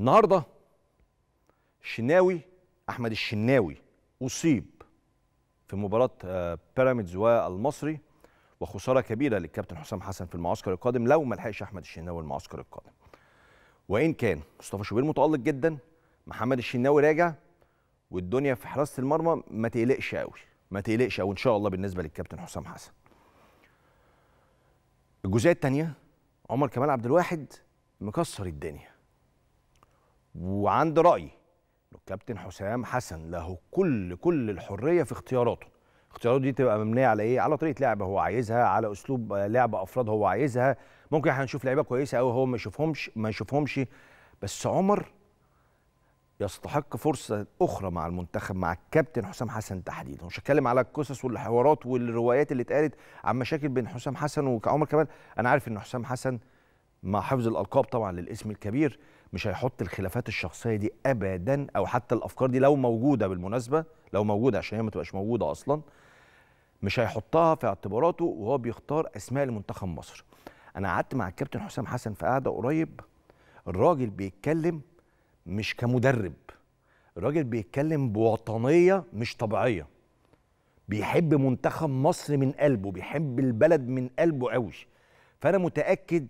النهارده الشناوي أحمد الشناوي أصيب في مباراة آه، بيراميدز والمصري وخسارة كبيرة للكابتن حسام حسن في المعسكر القادم لو ما لحقش أحمد الشناوي المعسكر القادم. وإن كان مصطفى شوبير متألق جدا محمد الشناوي راجع والدنيا في حراسة المرمى ما تقلقش قوي ما تقلقش قوي إن شاء الله بالنسبة للكابتن حسام حسن. الجزئية الثانية عمر كمال عبد الواحد مكسر الدنيا. وعند رأيي الكابتن حسام حسن له كل كل الحرية في اختياراته. اختياراته دي تبقى مبنية على إيه؟ على طريقة لعب هو عايزها على أسلوب لعب أفراد هو عايزها. ممكن إحنا نشوف لعيبة كويسة قوي هو ما يشوفهمش ما يشوفهمش. بس عمر يستحق فرصة أخرى مع المنتخب مع الكابتن حسام حسن تحديدا. مش هتكلم على القصص والحوارات والروايات اللي اتقالت عن مشاكل بين حسام حسن وعمر كمال. أنا عارف إن حسام حسن مع حفظ الألقاب طبعا للاسم الكبير مش هيحط الخلافات الشخصية دي ابدا أو حتى الأفكار دي لو موجودة بالمناسبة لو موجودة عشان هي ما تبقاش موجودة أصلا مش هيحطها في اعتباراته وهو بيختار أسماء لمنتخب مصر. أنا قعدت مع الكابتن حسام حسن في قعدة قريب الراجل بيتكلم مش كمدرب الراجل بيتكلم بوطنية مش طبيعية. بيحب منتخب مصر من قلبه بيحب البلد من قلبه قوي. فأنا متأكد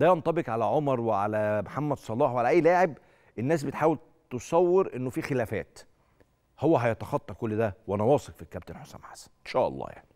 ده ينطبق على عمر وعلى محمد صلاح وعلى أي لاعب الناس بتحاول تصور إنه في خلافات. هو هيتخطى كل ده وأنا واثق في الكابتن حسام حسن. إن شاء الله يعني.